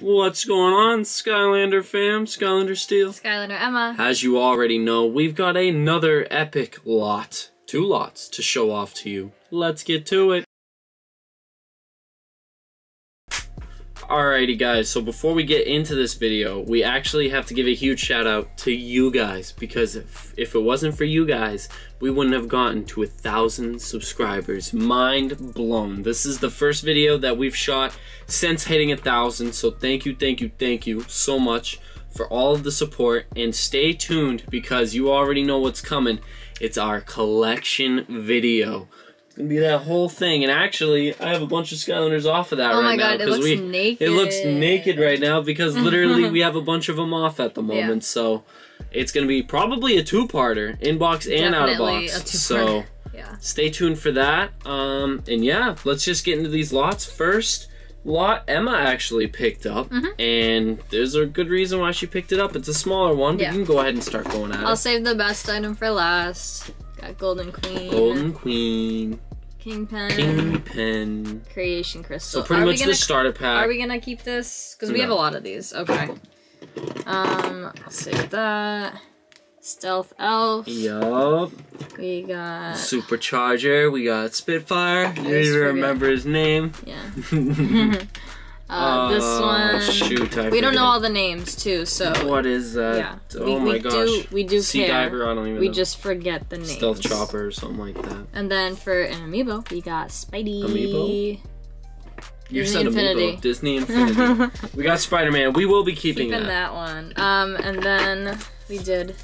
What's going on, Skylander fam? Skylander Steel. Skylander Emma. As you already know, we've got another epic lot, two lots, to show off to you. Let's get to it. Alrighty guys, so before we get into this video, we actually have to give a huge shout out to you guys because if, if it wasn't for you guys, we wouldn't have gotten to a thousand subscribers. Mind blown. This is the first video that we've shot since hitting a thousand, so thank you, thank you, thank you so much for all of the support and stay tuned because you already know what's coming. It's our collection video gonna be that whole thing. And actually, I have a bunch of Skylanders off of that oh right my now god, it looks we naked. it looks naked right now because literally we have a bunch of them off at the moment. Yeah. So it's gonna be probably a two-parter, inbox and out of box. So. Yeah. stay tuned for that. Um, and yeah, let's just get into these lots first. Lot Emma actually picked up, Mm-hmm. and there's a good reason why she picked it up. It's a smaller one, but Yeah. you can go ahead and start going at it. I'll save the best item for last. Got Golden Queen. Golden Queen, King Pen. Kingpin. Creation Crystal. So pretty Are much gonna, the starter pack. Are we gonna keep this? Because we No. have a lot of these. Okay. Um, I'll save that. Stealth Elf. Yup. We got. Supercharger. We got Spitfire. You didn't even remember his name. Yeah. uh, this Oh, one. Shoot, I we don't know all the names too, so. What is that? Yeah. Oh we, my we gosh. Do, we do sea care. diver. I don't even We know. just forget the names. stealth chopper or something like that. And then for an amiibo, we got Spidey. Amiibo? You Disney said Infinity. Amiibo. Disney Infinity. we got Spider Man. We will be keeping Keeping that. that one. Um, and then we did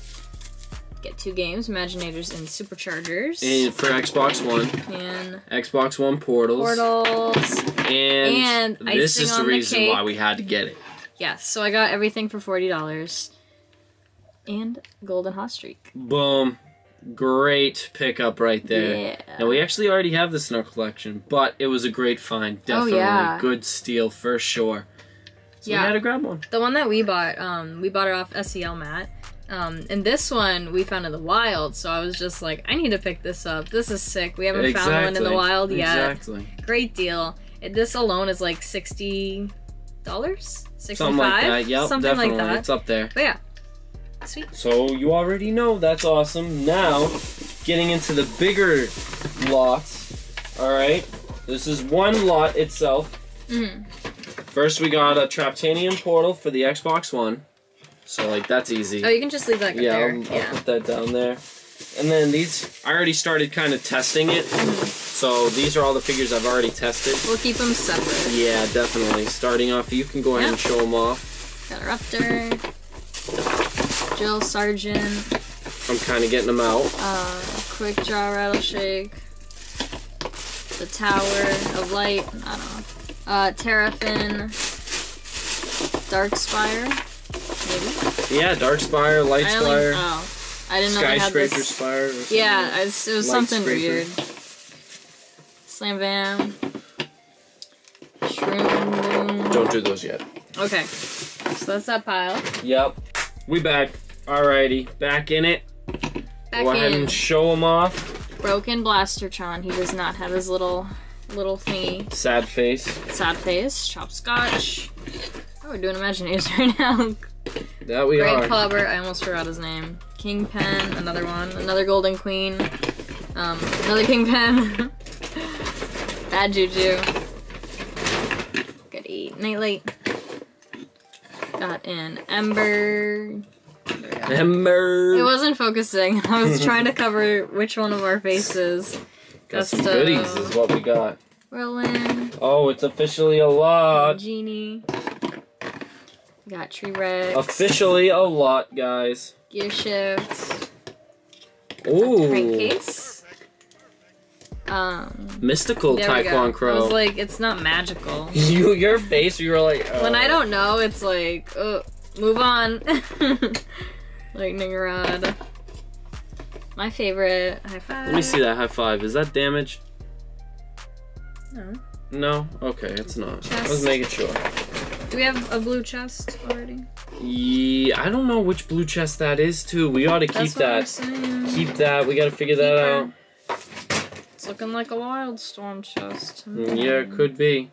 get two games, Imaginators and Superchargers. And for Xbox One, And Xbox One Portals, Portals. and, And this is the on the reason why we had to get it. Yes, so I got everything for $40. And Golden Hot Streak. Boom. Great pickup right there. Yeah. Now we actually already have this in our collection, but it was a great find. Oh, Definitely yeah. good steal for sure. So Yeah. we had to grab one. The one that we bought, um, we bought it off SEL Matt. Um, and this one we found in the wild, so I was just like, I need to pick this up. This is sick. We haven't found one in the wild yet. Exactly. Great deal. It, this alone is like sixty dollars, sixty-five, Something like that. Yep, something definitely. like that. It's up there. But yeah, sweet. So you already know that's awesome. Now, getting into the bigger lots. All right. This is one lot itself. Mhm. First, we got a Traptanium portal for the Xbox One. So like that's easy. Oh, you can just leave that yeah, there. I'll, I'll yeah. put that down there. And then these, I already started kind of testing it. So these are all the figures I've already tested. We'll keep them separate. Yeah, definitely. Starting off, you can go ahead Yeah. and show them off. Got a Raptor, Jill Sargent, I'm kind of getting them out. uh, Quick Draw Rattleshake, the Tower of Light. I don't know. Uh, Terrafin, Darkspire, maybe. Yeah, Dark Spire, Light I only. Spire, Oh, I didn't know they had Skyscraper this. Spire. Yeah, it was something scraper. weird. Slam Bam. Shroom Boom. Don't do those yet. Okay. So that's that pile. Yep. We back. Alrighty, back in it. Back Go ahead and show them off. Broken blaster, Blastertron. He does not have his little little thingy. Sad face. Sad face. Chopscotch. Oh, we're doing Imaginators right now. That we Great are. Clobber. I almost forgot his name. King Pen. Another one. Another Golden Queen. Um, another King Pen. Bad Juju. Goody. Nightlight. Got an Ember. Ember. It wasn't focusing. I was trying to cover which one of our faces. got some goodies is what we got. Roland. Oh, it's officially a lot. Genie. Got Tree Rex. Officially a lot, guys. Gear Shift. Ooh. Crankcase. Um. Mystical go. I was like, it's not magical. you, your face, you were like. When I uh, don't know, it's like, oh, move on. Lightning Rod. My favorite. High five. Let me see that high five. Is that damage? No. No? Okay, it's not. I was Chest. making sure. Do we have a blue chest already? Yeah, I don't know which blue chest that is, too. We ought to keep That's what I'm that. saying. Keep that. We gotta figure that out. Keeper. It's looking like a wild storm chest. Mm, Yeah, it could be.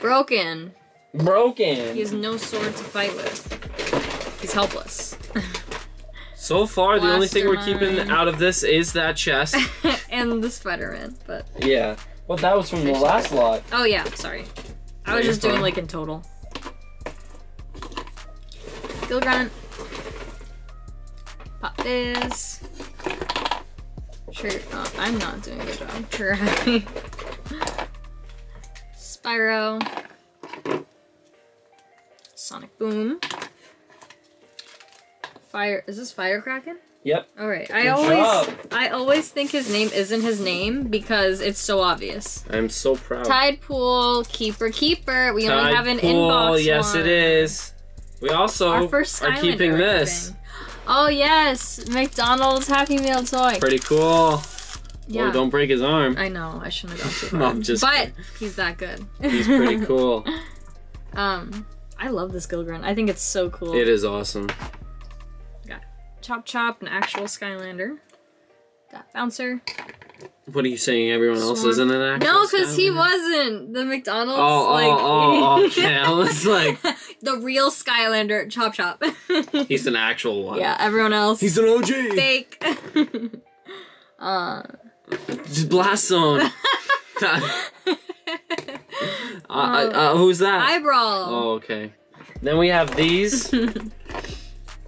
Broken. broken. He has no sword to fight with. He's helpless. so far, the only thing we're keeping Mastermind. out of this is that chest. and the Spider-Man, but yeah. Well, that was from the last lot. oh yeah, sorry. I was just doing like in total. Gill Grunt. Pop this. Sure, uh, I'm not doing a good job. Happy. Spyro. Sonic Boom. Fire. Is this Fire Kraken? Yep. All right. I always, job. I always think his name isn't his name because it's so obvious. I'm so proud. Tide Pool, Keeper, Keeper. We only have an Pool, inbox. Yes, one. it is. We also Our first are keeping this. thing. Oh yes, McDonald's Happy Meal toy. Pretty cool. yeah. Oh, don't break his arm. I know. I shouldn't have gone too No, far. I'm just but kidding. he's that good. He's pretty cool. um, I love this Gill Grunt. I think it's so cool. it is awesome. Got Chop Chop, an actual Skylander. Got Bouncer. What are you saying? Everyone else Swan. isn't an actual No, because he wasn't the McDonald's. Oh, like, oh, oh, okay. I was like, the real Skylander Chop Chop. he's an actual one. yeah, everyone else He's an OG. fake. uh, Just blast zone. uh, uh, uh, who's that? eyebrow. Oh, okay. Then we have these.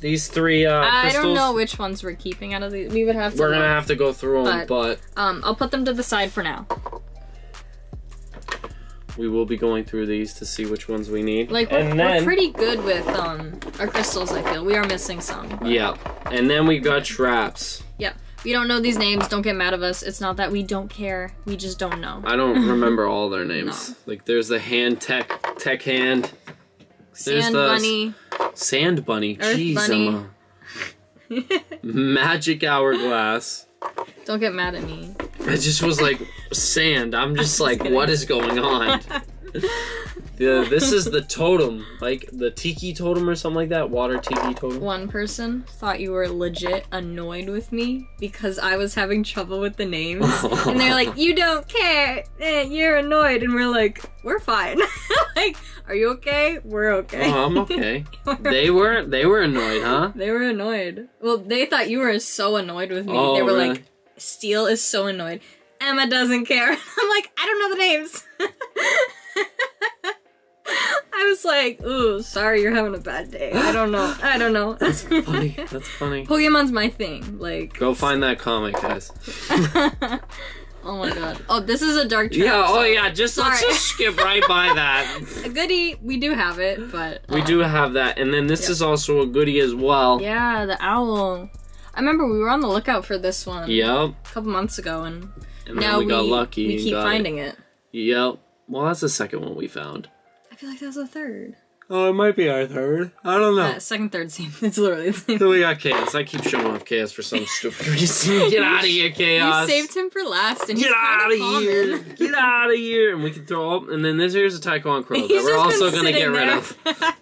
These three uh, I crystals. don't know which ones we're keeping out of these. We would have to. We're gonna look. have to go through them, But- Um, I'll put them to the side for now. we will be going through these to see which ones we need. Like we're, and we're pretty good with um our crystals. I feel we are missing some. but- yeah, and then we got traps. Yeah. We don't know these names. Don't get mad at us. It's not that we don't care. We just don't know. I don't remember all their names. Like there's the hand tech tech hand, there's Sand the- bunny. Sand bunny. Earth Jeez, bunny. Magic hourglass. Don't get mad at me. I just was like sand. I'm just just like, kidding. what is going on? the, this is the totem, like the tiki totem or something like that. Water tiki totem. One person thought you were legit annoyed with me because I was having trouble with the names. and they're like, you don't care. Eh, you're annoyed. And we're like, we're fine. like, you okay? We're okay. Oh, I'm okay. They were they were annoyed, huh? They were annoyed. Well, they thought you were so annoyed with me. Oh, they were really? like, Steele is so annoyed. Emma doesn't care. I'm like, I don't know the names. I was like, ooh, sorry you're having a bad day. I don't know. I don't know. That's Funny. That's funny. Pokemon's my thing. Like, Go find that comic, guys. Oh my god. Oh, this is a dark trap. Yeah. Oh so- yeah. Just let's just skip right by that. A goodie, we do have it, but We uh, do have that, and then this Yep. is also a goodie as well. Yeah, the owl. I remember we were on the lookout for this one Yep. a couple months ago, and, And now then we, got lucky. We keep finding it. it. Yep. Well, that's the second one we found. I feel like that was a third. Oh, it might be our third. I don't know. Uh, second, third, scene. It's literally the same. Then we got Kaos. I keep showing off Kaos for some stupid reason. Get out of here, Kaos. You saved him for last, and Get he's out kind of of here! Get out of here! And we can throw up. And then this here's a Tae Kwon Crow that He's we're also gonna get sitting rid of.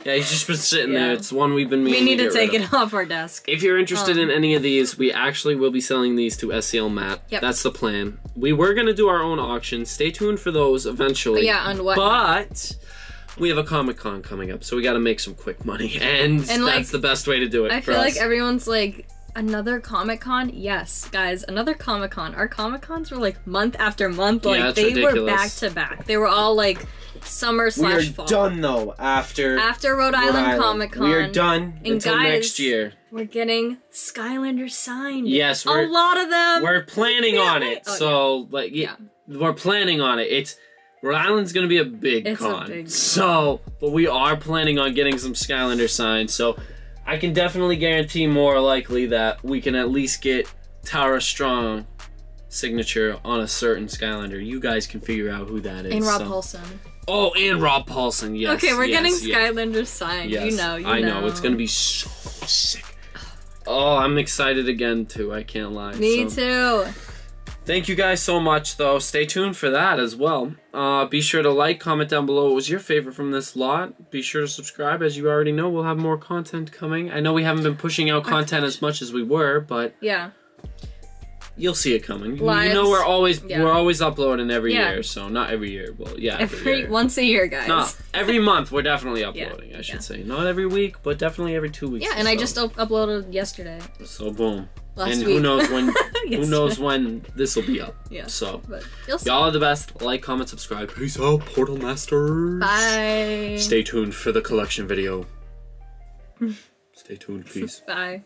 Yeah, he's just been sitting Yeah. there. It's one we've been we need to get take rid of. it off our desk. If you're interested in Um, any of these, we actually will be selling these to SCL Matt. Yep. That's the plan. We were gonna do our own auction. Stay tuned for those eventually. But yeah, on what? But we have a Comic Con coming up, so we got to make some quick money, and, And, like, that's the best way to do it. I for feel us. like everyone's like, another Comic Con? Yes, guys, another Comic Con. Our Comic Cons were like month after month. Like Yeah, it's they were back to back. They were all like summer slash. We are slash fall. done though after After Rhode Rhode Island Comic Con, We are done. And until guys, next year. we're getting Skylanders signed. Yes, a we're lot of them. we're planning Yeah, on it. Oh, so like yeah, we're planning on it. It's Rhode Island's gonna be a big It's a con. big. So, but we are planning on getting some Skylander signs. So, I can definitely guarantee more likely that we can at least get Tara Strong signature on a certain Skylander. You guys can figure out who that is. and Rob so- Paulsen. Oh, and Rob Paulsen. Yes. okay, we're yes, getting yes. Skylanders signed. Yes, You know, you I know. know. It's gonna be so sick. Oh, I'm excited again too. I can't lie. Me So, too. Thank you guys so much, though. Stay tuned for that as well. Uh, be sure to like, comment down below what was your favorite from this lot. Be sure to subscribe. As you already know, we'll have more content coming. I know we haven't been pushing out content as much as we were, but Yeah. you'll see it coming. You- You know we're always Yeah. we're always uploading every Yeah. year, so not every year. Well, yeah, every, Every year. once a year, guys. No, every month we're definitely uploading. I should yeah. say not every week, but definitely every two weeks. Yeah, and I just uploaded yesterday. so boom. Last and week. who knows when? who knows when this will be up? Yeah. So But you'll see. y'all are the best. Like, comment, subscribe. Peace out, Portal Masters. Bye. Stay tuned for the collection video. Stay tuned. Peace. Bye.